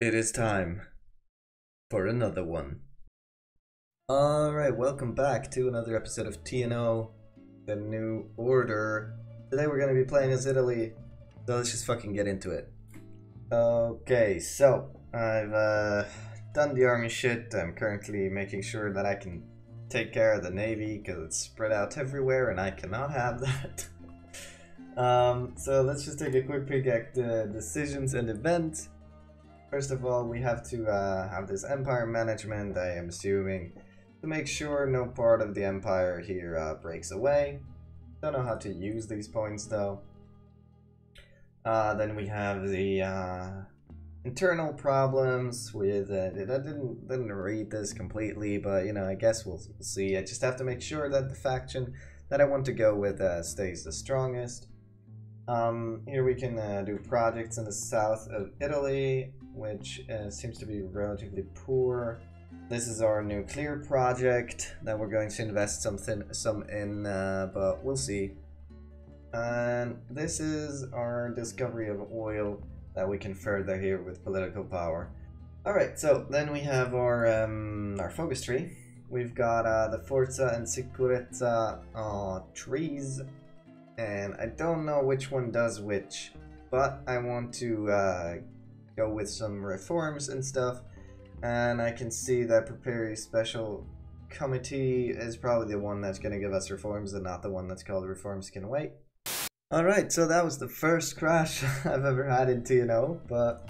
It is time for another one. Alright, welcome back to another episode of TNO, The New Order. Today we're going to be playing as Italy, so let's just fucking get into it. Okay, so I've uh, done the army shit. I'm currently making sure that I can take care of the navy because it's spread out everywhere and I cannot have that. um, so let's just take a quick peek at the decisions and events. First of all, we have to uh, have this empire management, I am assuming, to make sure no part of the empire here uh, breaks away. Don't know how to use these points though. Uh, then we have the uh, internal problems with uh, I didn't didn't read this completely, but you know I guess we'll, we'll see. I just have to make sure that the faction that I want to go with uh, stays the strongest. Um, here we can uh, do projects in the south of Italy, which uh, seems to be relatively poor. This is our nuclear project that we're going to invest something some in, uh, but we'll see. And this is our discovery of oil that we can further here with political power. Alright, so then we have our um, our focus tree. We've got uh, the Forza and Sicurezza uh, trees, and I don't know which one does which, but I want to uh, go with some reforms and stuff, and I can see that Prepare Special Committee is probably the one that's going to give us reforms and not the one that's called Reforms Can Wait. Alright, so that was the first crash I've ever had in TNO, but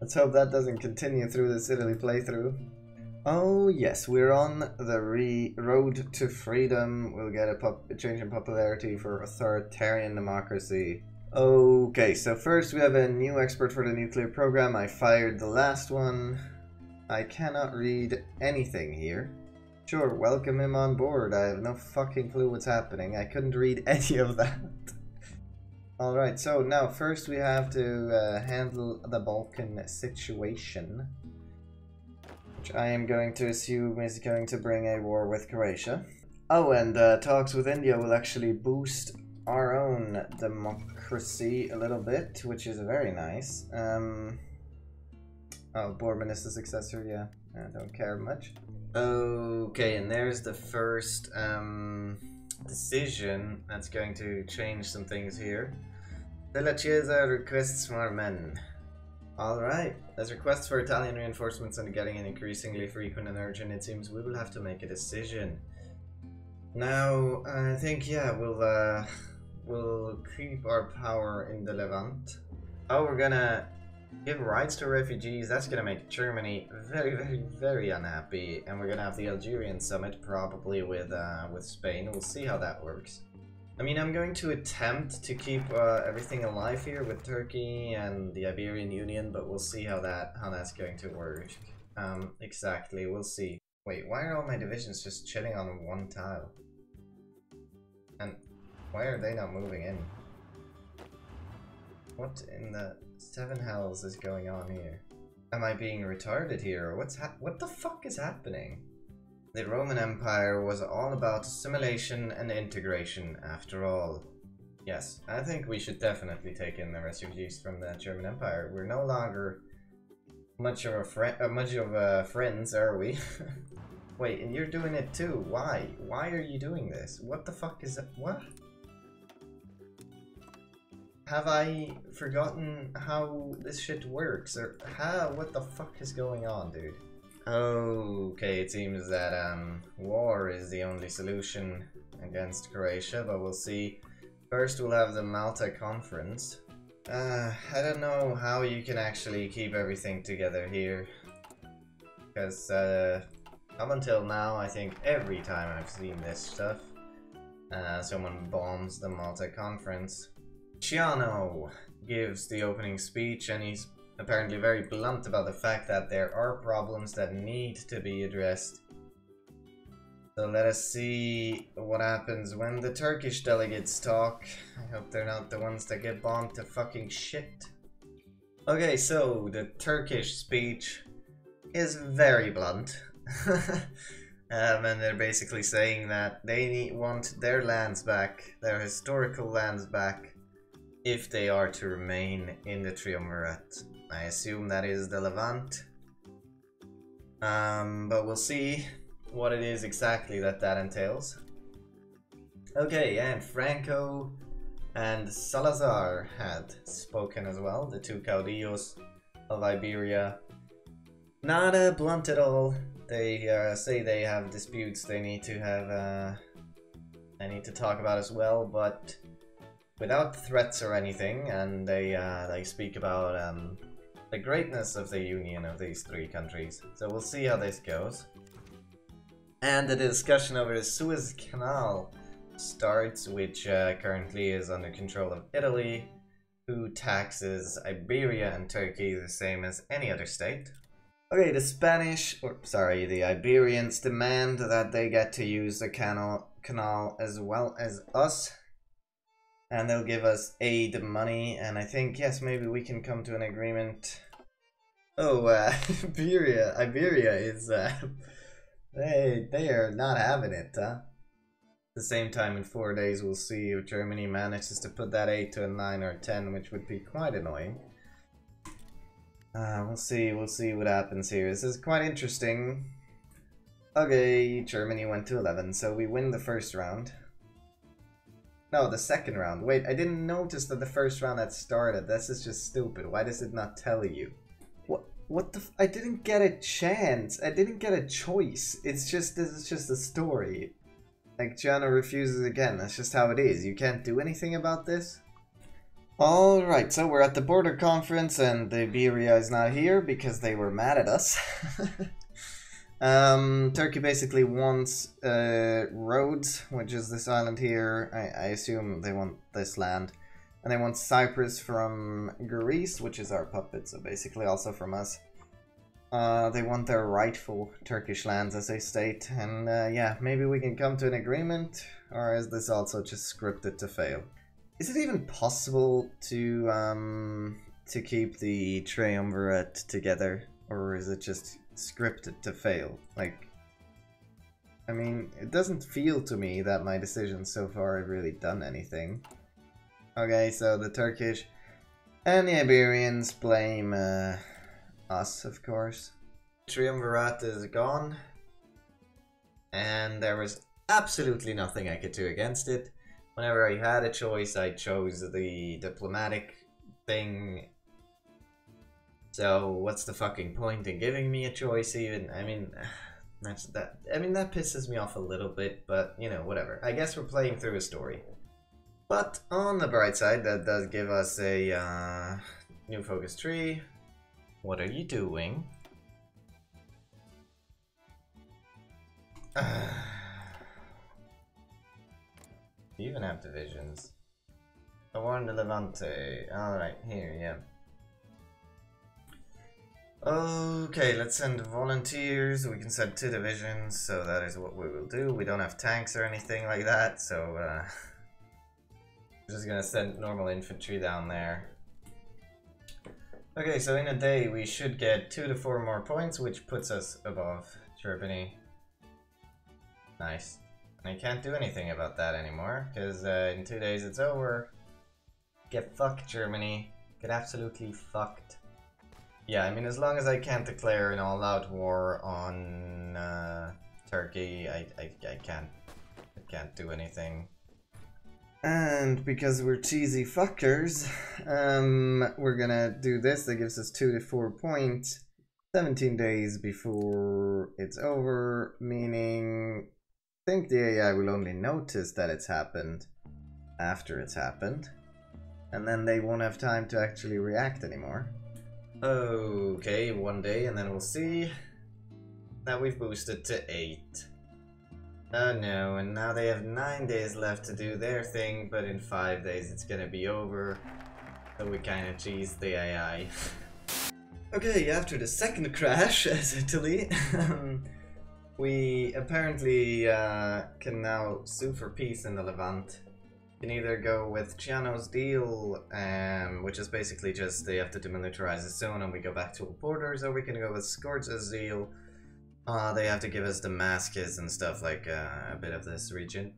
let's hope that doesn't continue through this Italy playthrough. Oh yes, we're on the re road to freedom. We'll get a, a change in popularity for authoritarian democracy. Okay, so first we have a new expert for the nuclear program. I fired the last one. I cannot read anything here. Sure, welcome him on board. I have no fucking clue what's happening. I couldn't read any of that. Alright, so now first we have to uh, handle the Balkan situation. Which I am going to assume is going to bring a war with Croatia. Oh, and uh, talks with India will actually boost our own democracy a little bit, which is very nice. Um, oh, Bormann is the successor, yeah. I don't care much. Okay, and there's the first um, decision that's going to change some things here. Della Chiesa requests more men. Alright, as requests for Italian reinforcements are getting increasingly frequent and urgent, it seems we will have to make a decision. Now, I think, yeah, we'll, uh, we'll keep our power in the Levant. Oh, we're gonna give rights to refugees. That's gonna make Germany very, very, very unhappy. And we're gonna have the Algerian summit probably with, uh, with Spain. We'll see how that works. I mean, I'm going to attempt to keep uh, everything alive here with Turkey and the Iberian Union, but we'll see how that how that's going to work. Um, exactly, we'll see. Wait, why are all my divisions just chilling on one tile? And why are they not moving in? What in the seven hells is going on here? Am I being retarded here, what's what the fuck is happening? The Roman Empire was all about assimilation and integration, after all. Yes, I think we should definitely take in the refugees from the German Empire. We're no longer much of a friend, uh, much of a friends, are we? Wait, and you're doing it too. Why? Why are you doing this? What the fuck is that? What? Have I forgotten how this shit works? Or how? What the fuck is going on, dude? Okay, it seems that um, war is the only solution against Croatia, but we'll see. First, we'll have the Malta Conference. Uh, I don't know how you can actually keep everything together here. Because uh, up until now, I think every time I've seen this stuff, uh, someone bombs the Malta Conference. Ciano gives the opening speech and he's apparently very blunt about the fact that there are problems that need to be addressed. So let us see what happens when the Turkish delegates talk. I hope they're not the ones that get bombed to fucking shit. Okay, so the Turkish speech is very blunt. um, and they're basically saying that they need, want their lands back, their historical lands back, if they are to remain in the Triumvirate. I assume that is the Levant. Um, but we'll see what it is exactly that that entails. Okay, and Franco and Salazar had spoken as well, the two caudillos of Iberia. Not uh, blunt at all. They uh, say they have disputes they need to have, uh, they need to talk about as well, but without threats or anything, and they uh, they speak about um, the greatness of the union of these three countries. So we'll see how this goes. And the discussion over the Suez Canal starts, which uh, currently is under control of Italy, who taxes Iberia and Turkey the same as any other state. Okay, the Spanish, or sorry, the Iberians demand that they get to use the canal, canal as well as us. And they'll give us aid money, and I think, yes, maybe we can come to an agreement. Oh, uh, Iberia, Iberia is, uh, they, they are not having it, huh? the same time in four days we'll see if Germany manages to put that 8 to a 9 or a 10 which would be quite annoying. Uh, we'll see, we'll see what happens here. This is quite interesting. Okay, Germany went to 11, so we win the first round. No, the second round. Wait, I didn't notice that the first round had started. This is just stupid. Why does it not tell you? What? What the? I didn't get a chance. I didn't get a choice. It's just this is just a story. Like, Gianna refuses again. That's just how it is. You can't do anything about this? Alright, so we're at the border conference and the Iberia is not here because they were mad at us. um, Turkey basically wants uh, Rhodes, which is this island here. I, I assume they want this land. And they want Cyprus from Greece, which is our puppet, so basically also from us. Uh, they want their rightful Turkish lands, as they state, and uh, yeah, maybe we can come to an agreement, or is this also just scripted to fail? Is it even possible to um, to keep the triumvirate together, or is it just scripted to fail? Like, I mean, it doesn't feel to me that my decisions so far have really done anything. Okay, so the Turkish and the Iberians blame. Uh, us, of course. Triumvirate is gone. And there was absolutely nothing I could do against it. Whenever I had a choice, I chose the diplomatic thing. So what's the fucking point in giving me a choice even? I mean, that's that. I mean that pisses me off a little bit, but you know, whatever. I guess we're playing through a story. But on the bright side, that does give us a uh, new focus tree, what are you doing? you even have divisions. I warned the Levante. Alright, here, yeah. Okay, let's send volunteers. We can send two divisions, so that is what we will do. We don't have tanks or anything like that, so uh, just gonna send normal infantry down there. Okay, so in a day we should get two to four more points, which puts us above Germany. Nice. And I can't do anything about that anymore, because uh, in two days it's over. Get fucked, Germany. Get absolutely fucked. Yeah, I mean, as long as I can't declare an all-out war on uh, Turkey, I, I, I can't, I can't do anything. And because we're cheesy fuckers, um, we're gonna do this. That gives us 2 to 4 points. 17 days before it's over, meaning I think the AI will only notice that it's happened after it's happened. And then they won't have time to actually react anymore. Okay, one day and then we'll see that we've boosted to 8. Oh no, and now they have nine days left to do their thing, but in five days it's gonna be over. So we kinda cheese the AI. okay, after the second crash as Italy, we apparently uh, can now sue for peace in the Levant. Can either go with Ciano's deal, um, which is basically just they have to demilitarize the zone and we go back to borders, or we can go with Scorza's deal, uh, they have to give us Damascus and stuff like uh, a bit of this region.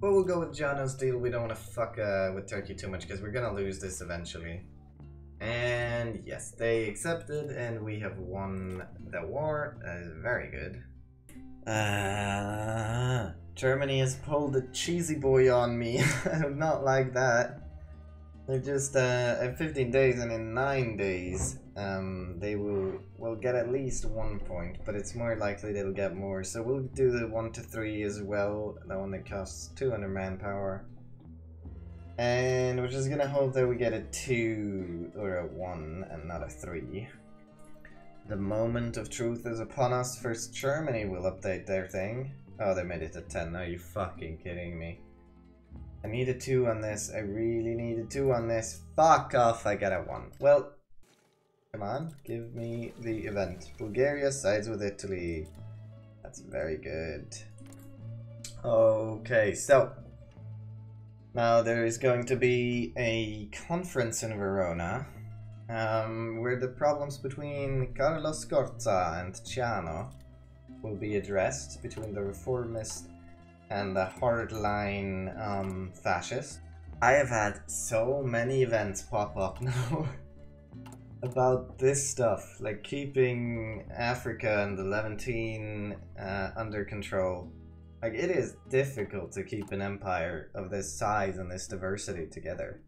But we'll go with Ciano's deal. We don't want to fuck uh, with Turkey too much because we're gonna lose this eventually. And yes, they accepted, and we have won the war. That is very good. Uh, Germany has pulled a cheesy boy on me. Not like that. They're just uh, at 15 days, and in 9 days, um, they will will get at least one point, but it's more likely they'll get more. So we'll do the 1 to 3 as well, the one that costs 200 manpower. And we're just gonna hope that we get a 2 or a 1 and not a 3. The moment of truth is upon us. First Germany will update their thing. Oh, they made it a 10. Are you fucking kidding me? I need a 2 on this. I really need a 2 on this. Fuck off, I got a 1. Well, come on, give me the event. Bulgaria sides with Italy. That's very good. Okay, so now there is going to be a conference in Verona um, where the problems between Carlo Scorza and Ciano will be addressed between the reformist and the hardline um, fascist. I have had so many events pop up now about this stuff, like keeping Africa and the Levantine uh, under control like, it is difficult to keep an empire of this size and this diversity together.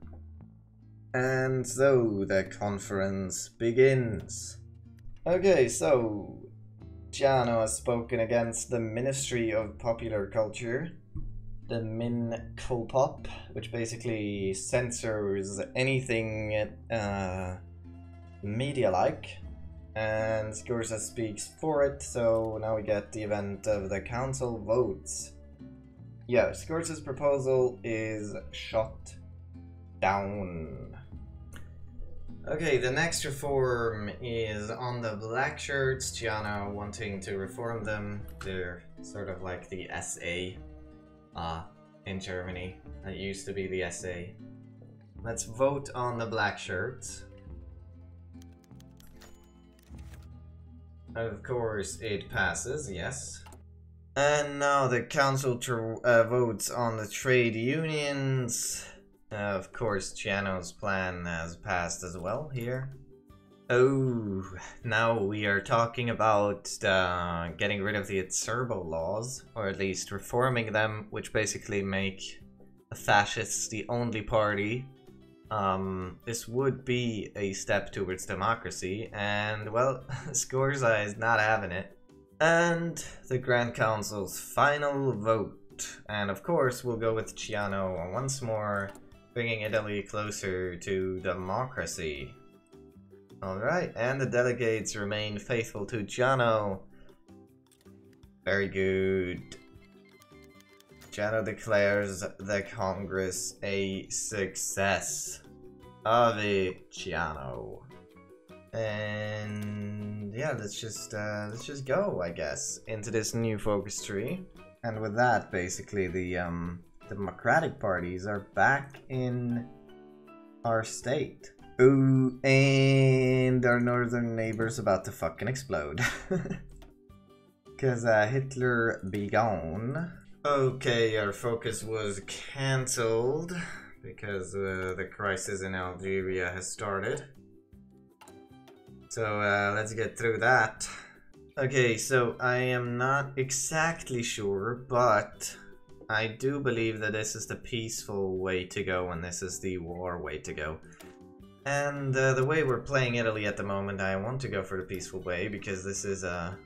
And so the conference begins. Okay, so Ciano has spoken against the Ministry of Popular Culture, the Min Pop, which basically censors anything uh, media-like and Scorza speaks for it, so now we get the event of the council votes. Yeah, Scorza's proposal is shot down. Okay, the next reform is on the black shirts, Ciano wanting to reform them. They're sort of like the SA uh, in Germany. That used to be the SA. Let's vote on the black shirts. Of course, it passes, yes. And now the council uh, votes on the trade unions. Of course, Ciano's plan has passed as well here. Oh, now we are talking about uh, getting rid of the Acerbo laws, or at least reforming them, which basically make the fascists the only party um, this would be a step towards democracy, and well, Scorza is not having it. And the Grand Council's final vote. And of course, we'll go with Ciano once more, bringing Italy closer to democracy. Alright, and the delegates remain faithful to Ciano. Very good. Ciano declares the Congress a success. Ave Ciano. And yeah, let's just uh, let's just go, I guess, into this new focus tree. And with that, basically, the um, democratic parties are back in our state. Ooh, and our northern neighbor's about to fucking explode. Cause uh, Hitler be gone. Okay, our focus was cancelled because uh, the crisis in Algeria has started. So uh, let's get through that. Okay, so I am not exactly sure, but I do believe that this is the peaceful way to go and this is the war way to go. And uh, the way we're playing Italy at the moment, I want to go for the peaceful way because this is a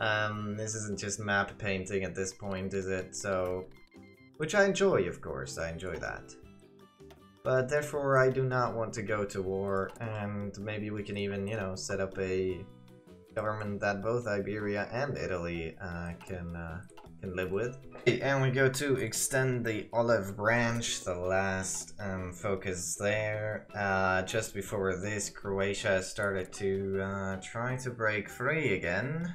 uh, um, this isn't just map painting at this point, is it? So, which I enjoy, of course, I enjoy that. But therefore, I do not want to go to war, and maybe we can even, you know, set up a government that both Iberia and Italy uh, can uh, can live with. And we go to extend the olive branch, the last um, focus there. Uh, just before this, Croatia started to uh, try to break free again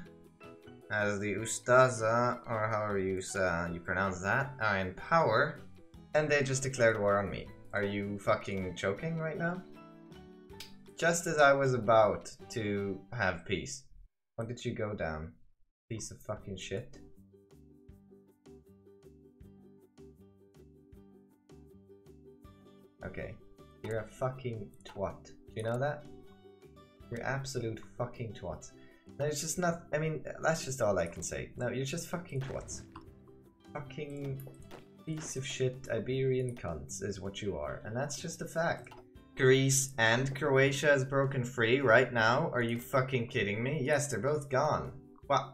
as the Ustaza, or however you, uh, you pronounce that, are in power, and they just declared war on me. Are you fucking joking right now? Just as I was about to have peace. What did you go down? Piece of fucking shit. Okay. You're a fucking twat. Do you know that? You're absolute fucking twats. There's just not. I mean, that's just all I can say. No, you're just fucking twats. Fucking piece of shit Iberian cunts is what you are, and that's just a fact. Greece and Croatia has broken free right now? Are you fucking kidding me? Yes, they're both gone. What?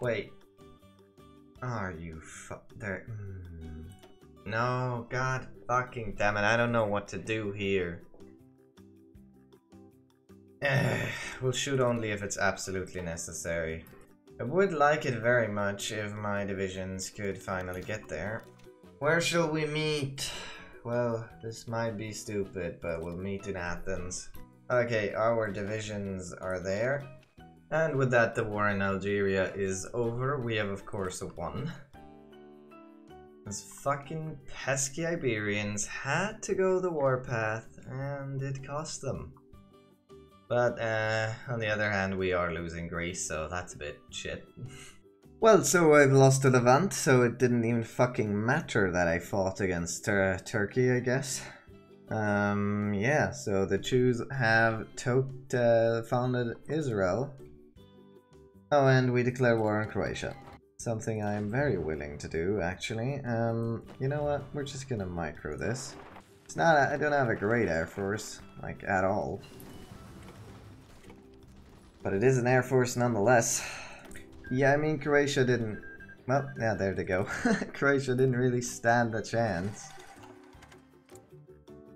Wait. Are you fu- they're- mm. No, god fucking damn it, I don't know what to do here. We'll shoot only if it's absolutely necessary. I would like it very much if my divisions could finally get there. Where shall we meet? Well, this might be stupid, but we'll meet in Athens. Okay, our divisions are there. And with that, the war in Algeria is over. We have, of course, won. Those fucking pesky Iberians had to go the warpath, and it cost them. But uh, on the other hand, we are losing Greece, so that's a bit shit. well, so I've lost to Levant, so it didn't even fucking matter that I fought against uh, Turkey, I guess. Um, yeah, so the Jews have to uh, founded Israel. Oh, and we declare war on Croatia. Something I am very willing to do, actually. Um, you know what? We're just gonna micro this. It's not, I don't have a great air force, like, at all. But it is an air force nonetheless. Yeah, I mean, Croatia didn't... Well, yeah, there they go. Croatia didn't really stand a chance.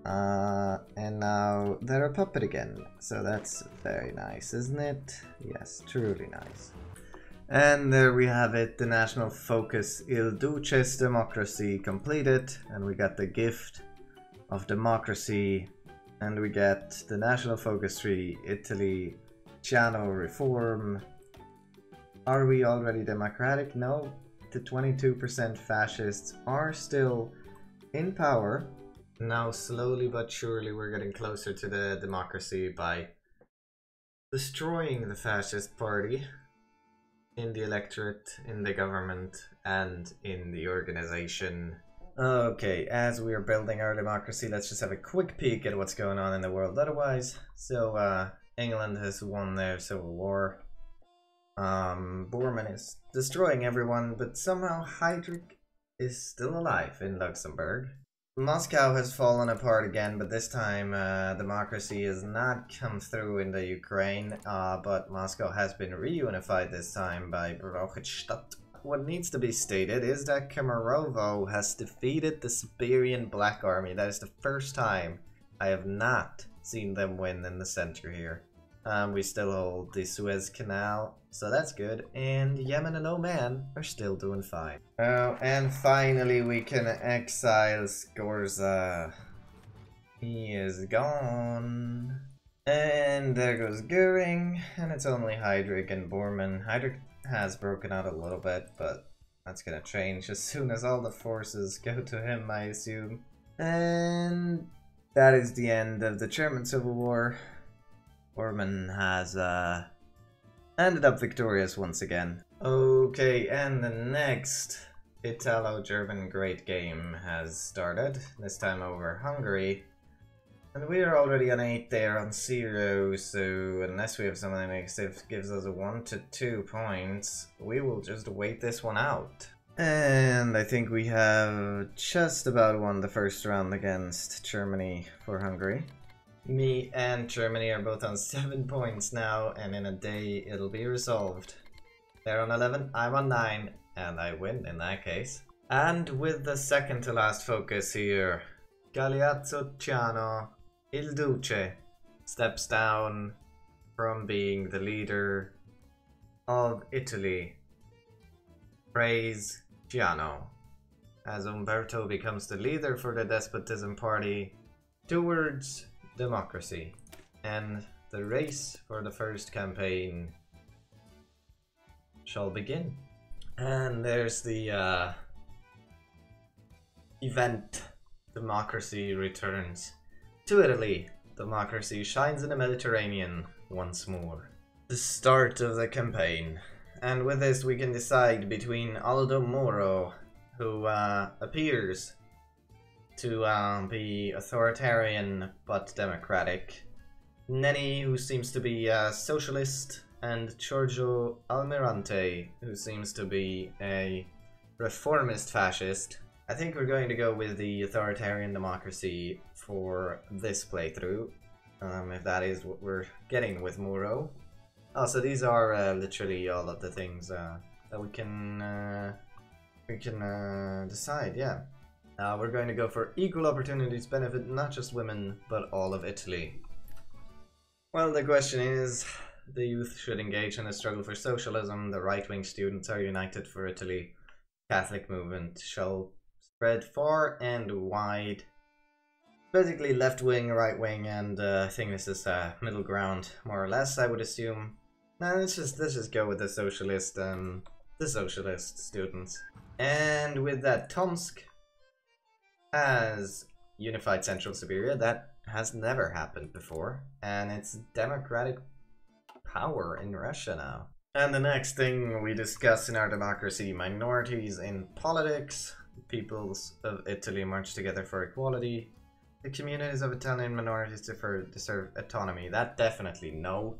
Uh, and now they're a puppet again. So that's very nice, isn't it? Yes, truly nice. And there we have it, the National Focus Il Duces Democracy completed. And we got the gift of democracy. And we get the National Focus Tree, Italy, Ciano Reform. Are we already democratic? No. The 22% fascists are still in power. Now, slowly but surely, we're getting closer to the democracy by destroying the fascist party in the electorate, in the government, and in the organization. Okay, as we are building our democracy, let's just have a quick peek at what's going on in the world otherwise. So, uh, England has won their civil war. Um, Bormann is destroying everyone, but somehow Heydrich is still alive in Luxembourg. Moscow has fallen apart again, but this time uh, democracy has not come through in the Ukraine, uh, but Moscow has been reunified this time by Verhofstadt. What needs to be stated is that Kemerovo has defeated the Siberian Black Army. That is the first time I have not seen them win in the center here. Um, we still hold the Suez Canal, so that's good. And Yemen and Oman are still doing fine. Oh, and finally we can exile Scorza. He is gone. And there goes Goering, and it's only Heydrich and Bormann. Heydrich has broken out a little bit, but that's gonna change as soon as all the forces go to him, I assume. And that is the end of the German Civil War. Bormann has uh, ended up victorious once again. Okay, and the next Italo-German great game has started, this time over Hungary. And we are already on 8 there on 0, so unless we have something that gives us a 1 to 2 points, we will just wait this one out. And I think we have just about won the first round against Germany for Hungary. Me and Germany are both on 7 points now, and in a day it'll be resolved. They're on 11, I'm on 9, and I win in that case. And with the second to last focus here, Galeazzo Ciano Il Duce steps down from being the leader of Italy. Praise Ciano as Umberto becomes the leader for the despotism party towards democracy. And the race for the first campaign shall begin. And there's the uh, event Democracy returns to Italy. Democracy shines in the Mediterranean once more. The start of the campaign. And with this we can decide between Aldo Moro, who uh, appears to um, be authoritarian but democratic. Nenni, who seems to be a socialist, and Giorgio Almirante, who seems to be a reformist fascist. I think we're going to go with the authoritarian democracy for this playthrough, um, if that is what we're getting with Moro. Oh, so these are uh, literally all of the things uh, that we can uh, we can uh, decide. Yeah, uh, we're going to go for equal opportunities benefit not just women but all of Italy. Well, the question is, the youth should engage in a struggle for socialism. The right-wing students are united for Italy. Catholic movement shall spread far and wide. Basically, left wing, right wing, and uh, I think this is uh, middle ground, more or less. I would assume. Now let's just let's just go with the socialist, um, the socialist students. And with that, Tomsk has unified Central Siberia. That has never happened before, and it's democratic power in Russia now. And the next thing we discuss in our democracy, minorities in politics. The Peoples of Italy march together for equality. The communities of Italian minorities deserve, deserve autonomy. That definitely no.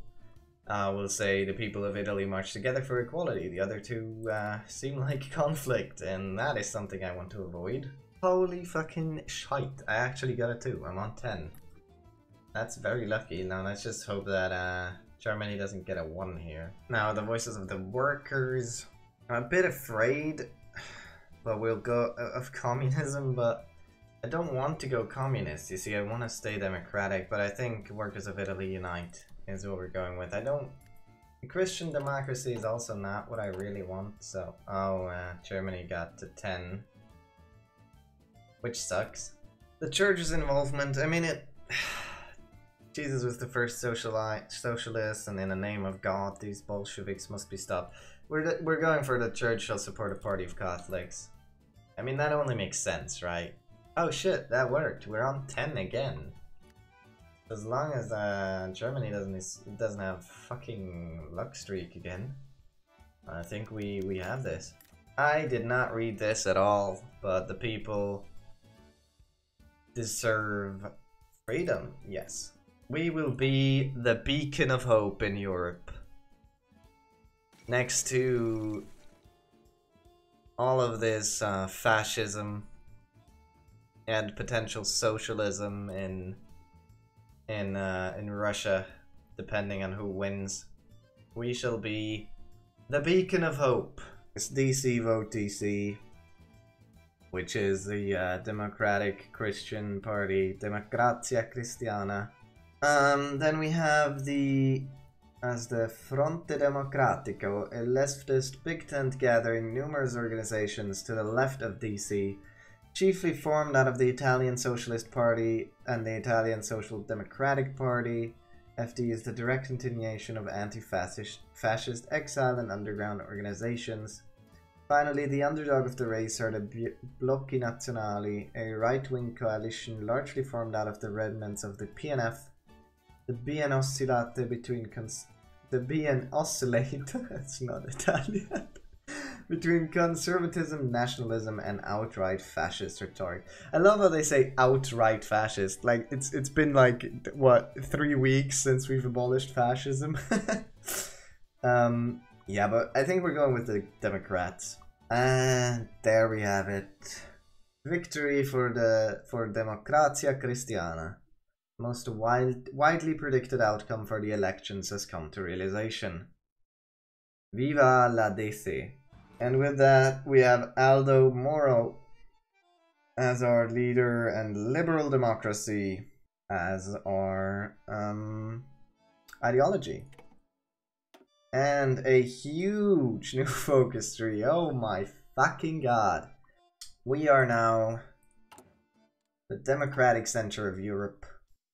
Uh, we'll say the people of Italy march together for equality. The other two uh, seem like conflict, and that is something I want to avoid. Holy fucking shite. I actually got a 2. I'm on 10. That's very lucky. Now let's just hope that uh, Germany doesn't get a 1 here. Now, the voices of the workers. I'm a bit afraid, but we'll go uh, of communism, but I don't want to go communist. You see, I want to stay democratic, but I think workers of Italy unite is what we're going with. I don't... Christian democracy is also not what I really want, so... Oh, uh, Germany got to 10. Which sucks. The church's involvement, I mean, it... Jesus was the first socialite, socialist, and in the name of God, these Bolsheviks must be stopped. We're, we're going for the church shall support a party of Catholics. I mean, that only makes sense, right? Oh shit, that worked. We're on 10 again. As long as uh, Germany doesn't doesn't have fucking luck streak again, I think we, we have this. I did not read this at all, but the people deserve freedom, yes. We will be the beacon of hope in Europe. Next to all of this uh, fascism and potential socialism in in uh, in Russia, depending on who wins, we shall be the beacon of hope. It's DC vote DC, which is the uh, Democratic Christian Party, Democrazia Cristiana. Um, then we have the as the Fronte Democratico, a leftist big tent gathering numerous organizations to the left of DC, chiefly formed out of the Italian Socialist Party and the Italian Social Democratic Party. FD is the direct continuation of anti-fascist fascist exile and underground organizations. Finally, the underdog of the race are the Blocchi Nazionali, a right-wing coalition largely formed out of the remnants of the PNF the bien oscillate between cons the bien oscillate it's not Italian between conservatism, nationalism, and outright fascist rhetoric. I love how they say outright fascist. Like it's it's been like what three weeks since we've abolished fascism. um, yeah, but I think we're going with the Democrats. And there we have it. Victory for the for Democrazia Cristiana most wild, widely predicted outcome for the elections has come to realization. Viva la DC! And with that, we have Aldo Moro as our leader and liberal democracy as our um, ideology. And a huge new focus tree. Oh my fucking god. We are now the democratic center of Europe.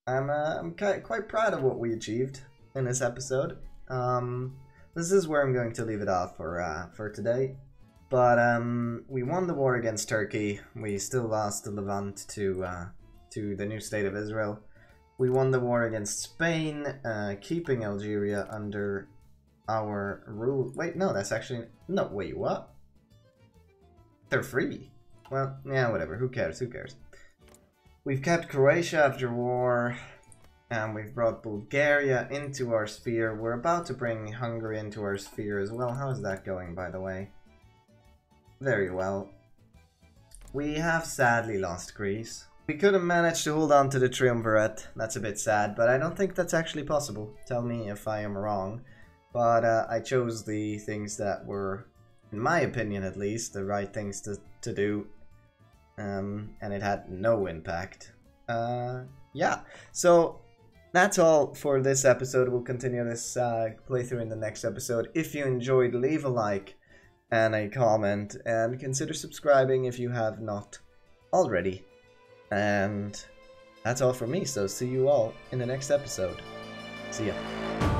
I'm, uh, I'm quite proud of what we achieved in this episode. Um, this is where I'm going to leave it off for uh, for today. But um, we won the war against Turkey. We still lost the Levant to uh, to the new state of Israel. We won the war against Spain, uh, keeping Algeria under our rule. Wait, no, that's actually no. Wait, what? They're free. Well, yeah, whatever. Who cares? Who cares? we've kept Croatia after war, and we've brought Bulgaria into our sphere. We're about to bring Hungary into our sphere as well. How's that going, by the way? Very well. We have sadly lost Greece. We couldn't manage to hold on to the Triumvirate. That's a bit sad, but I don't think that's actually possible. Tell me if I am wrong. But uh, I chose the things that were, in my opinion at least, the right things to, to do. Um, and it had no impact. Uh, yeah, so that's all for this episode. We'll continue this uh, playthrough in the next episode. If you enjoyed, leave a like and a comment, and consider subscribing if you have not already. And that's all from me, so see you all in the next episode. See ya.